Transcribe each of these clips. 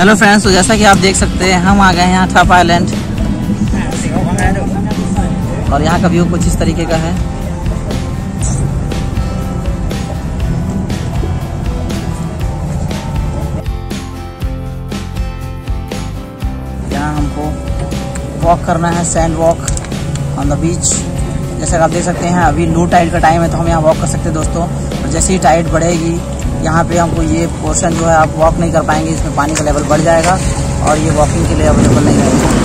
Hello friends तो जैसा कि आप देख सकते हैं, हम आ गए हैं थप आइलैंड और यहाँ का व्यू कुछ इस तरीके का है। यहाँ हमको वॉक करना है sand walk on the beach जैसा आप देख सकते हैं, अभी लो टाइड का टाइम है तो हम यहाँ वॉक कर सकते हैं दोस्तों। और जैसे ही टाइड बढ़ेगी यहाँ पे हमको ये पोर्शन जो है आप वॉक नहीं कर पाएँगे, इसमें पानी का लेवल बढ़ जाएगा और ये वॉकिंग के लिए अवेलेबल नहीं रहेगा।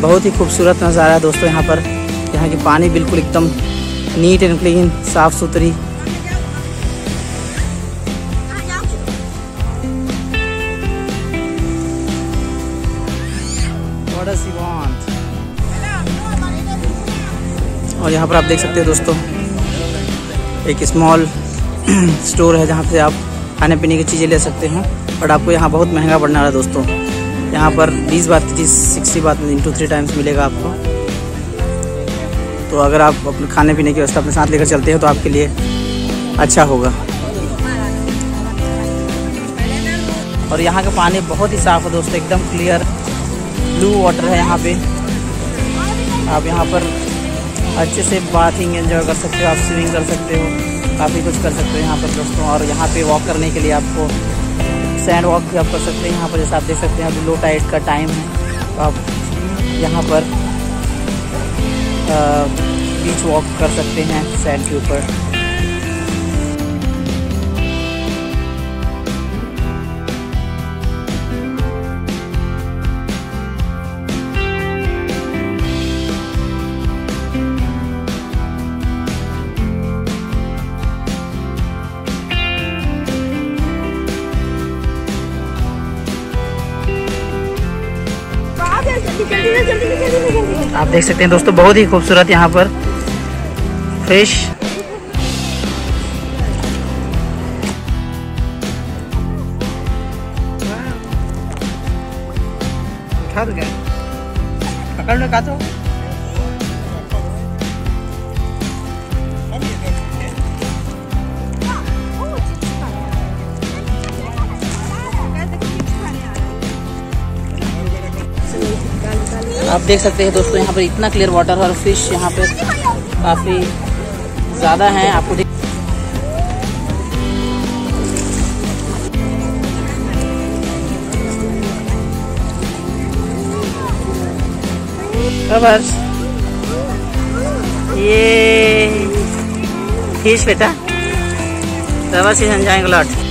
बहुत ही खूबसूरत नज़ारा है दोस्तों यहाँ पर। यहाँ की पानी बिल्कुल एकदम नीट एंड क्लीन साफ़ सुथरी और यहाँ पर आप देख सकते हैं दोस्तों, एक स्मॉल स्टोर है जहाँ से आप खाने पीने की चीज़ें ले सकते हैं। बट आपको यहाँ बहुत महँगा पड़ने वाला है दोस्तों। यहाँ पर बीस बात की चीज़ सिक्सटी बात में इंटू थ्री टाइम्स मिलेगा आपको। तो अगर आप अपने खाने पीने की व्यवस्था अपने साथ लेकर चलते हैं तो आपके लिए अच्छा होगा। और यहाँ का पानी बहुत ही साफ़ है दोस्तों, एकदम क्लियर ब्लू वाटर है यहाँ पे। आप यहाँ पर अच्छे से बाथिंग एंजॉय कर सकते हो, आप स्विमिंग कर सकते हो, काफ़ी कुछ कर सकते हो यहाँ पर दोस्तों। और यहाँ पे वॉक करने के लिए आपको सैंड वॉक भी आप कर सकते हैं। यहाँ पर जैसे आप देख सकते हैं, अभी लो टाइट का टाइम है। तो आप यहाँ पर बीच वॉक कर सकते हैं सैंड के ऊपर। आप देख सकते हैं दोस्तों, बहुत ही खूबसूरत यहाँ पर फ़िश दो क्या का तो आप देख सकते हैं दोस्तों यहाँ पर इतना क्लियर वाटर और फ़िश यहाँ पे काफ़ी ज़्यादा हैं आपको देख बस ये फ़िश बेटा बस इज़ एंजॉइंग लॉट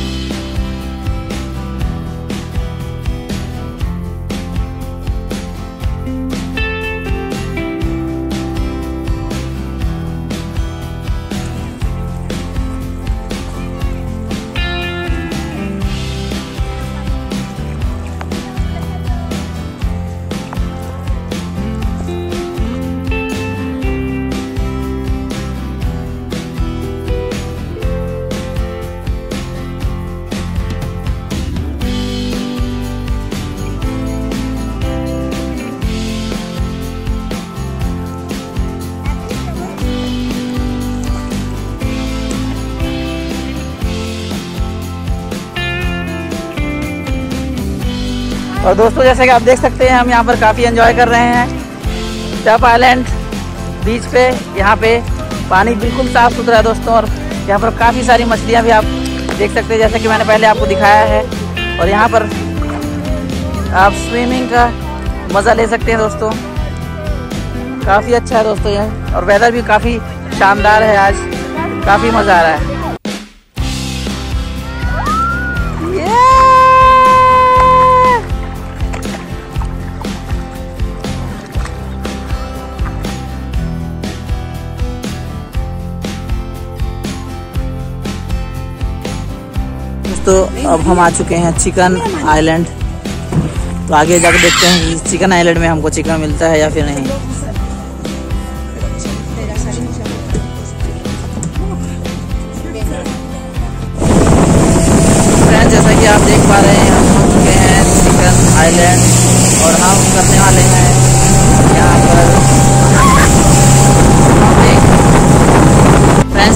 और दोस्तों, जैसे कि आप देख सकते हैं, हम यहाँ पर काफ़ी एंजॉय कर रहे हैं। टप आइलैंड बीच पे, यहाँ पे पानी बिल्कुल साफ़ सुथरा है दोस्तों, और यहाँ पर काफ़ी सारी मछलियाँ भी आप देख सकते हैं, जैसे कि मैंने पहले आपको दिखाया है। और यहाँ पर आप स्विमिंग का मज़ा ले सकते हैं दोस्तों। काफ़ी अच्छा है दोस्तों यह, और वेदर भी काफ़ी शानदार है आज। काफ़ी मज़ा आ रहा है। तो अब हम आ चुके हैं चिकन आइलैंड। तो आगे जाकर देखते हैं चिकन आइलैंड में हमको चिकन मिलता है या फिर नहीं। फ्रेंड्स, जैसा कि आप देख पा रहे हैं, हम पहुँच चुके हैं चिकन आइलैंड और हम करने वाले हैं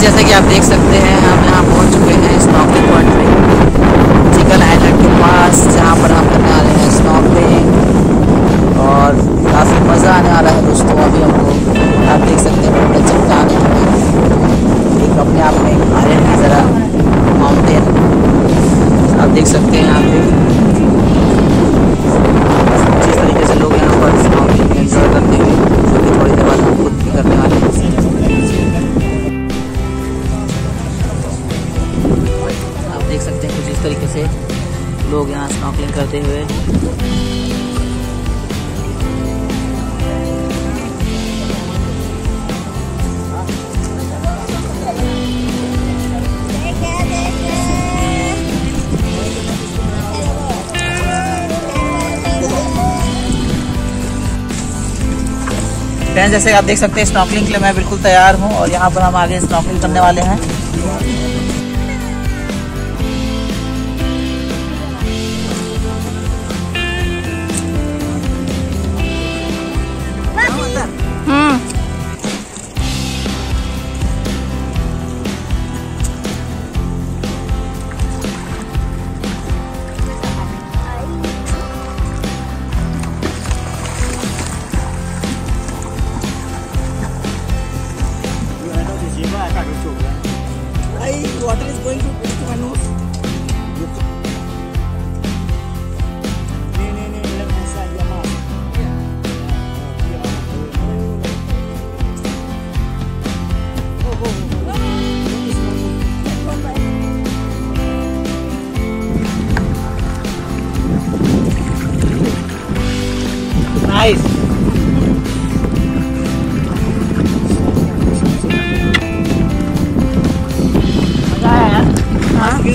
जैसे जैसा कि आप देख सकते हैं, हम यहाँ पहुँच चुके हैं स्टॉपिंग पॉइंट पे तरीके से लोग यहाँ स्नॉकलिंग करते हुए। जैसे आप देख सकते हैं स्नॉकलिंग के लिए मैं बिल्कुल तैयार हूँ और यहाँ पर हम आगे स्नॉकलिंग करने वाले हैं।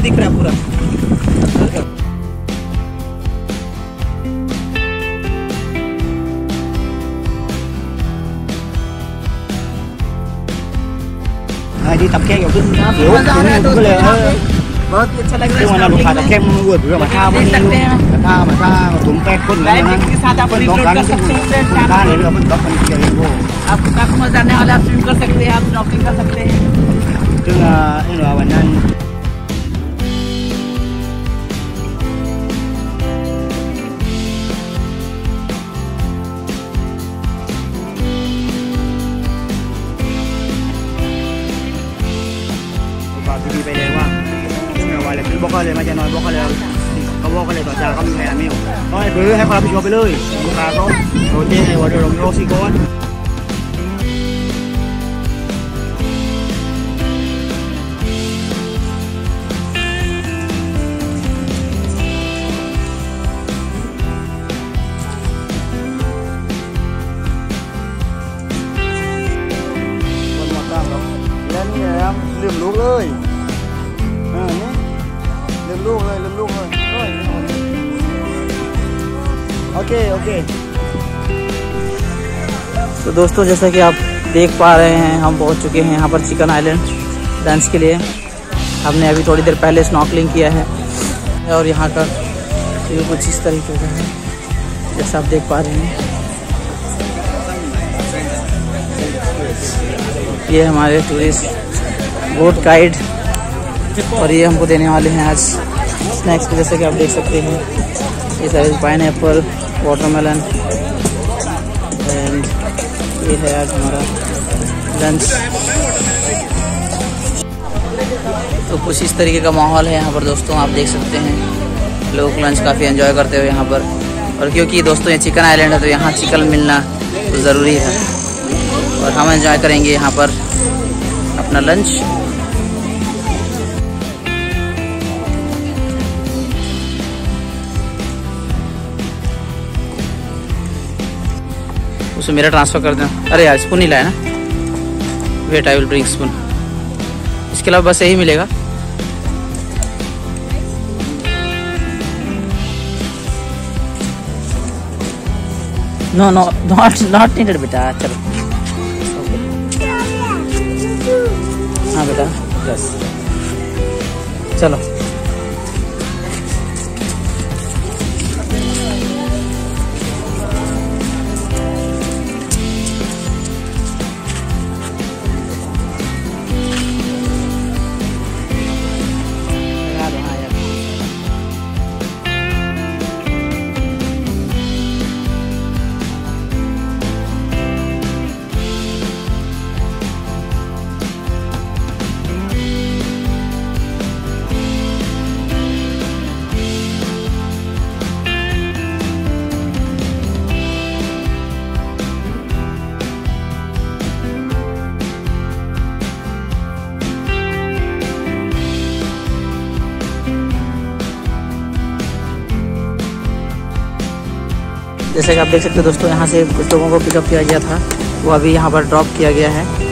दिख रहा है पूरा à, đi tập khen vào cái kiểu मज़ा आ रहा है cũng có lẽ दोस्तों बहुत ही अच्छा लग रहा है nhưng mà là một snorkeling phải tập में। khen vừa vừa mà tha देख सकते हैं mà tha mà tha mà tụm khen con này Live के साथ आप con free có float gắn कर सकते हैं friends, tha này là mình có phần kia lên vô आपको काफ़ी मज़ा आने वाला है आप स्विम कर सकते हैं आप स्नॉकलिंग कर सकते हैं tức là đây ก็เลยมาจะนอนบล็อกเลยเขาบอกเลยต่อจากเขามีแผนไม่หรอกต้องให้คือให้ความรับผิดชอบไปเลยลูกค้าเขาโดนเจ๊ในวันเดียวลงโรซี่ก้อน तो दोस्तों, जैसा कि आप देख पा रहे हैं, हम पहुँच चुके हैं यहाँ पर चिकन आइलैंड डांस के लिए। हमने अभी थोड़ी देर पहले स्नॉकलिंग किया है और यहाँ का व्यू कुछ इस तरीके का है, जैसा आप देख पा रहे हैं। ये हमारे टूरिस्ट बोट गाइड और ये हमको देने वाले हैं आज स्नैक्स जैसे कि आप देख सकते हैं। ये सारे पाइन एप्पल वाटरमेलन ये है आज हमारा लंच तो कुछ इस तरीके का माहौल है यहाँ पर दोस्तों, आप देख सकते हैं। लोग लंच काफ़ी एंजॉय करते हुए यहाँ पर। और क्योंकि दोस्तों ये चिकन आइलैंड है तो यहाँ चिकन मिलना तो ज़रूरी है। और हम एंजॉय करेंगे यहाँ पर अपना लंच उसे मेरा ट्रांसफ़र कर दें। अरे यार स्पून ही लाया ना। Wait I will bring spoon इसके अलावा बस यही मिलेगा। No no not not needed बेटा। चलो। हाँ बेटा चलो। जैसे कि आप देख सकते हैं दोस्तों, यहाँ से कुछ लोगों को पिकअप किया गया था। वो अभी यहाँ पर ड्रॉप किया गया है।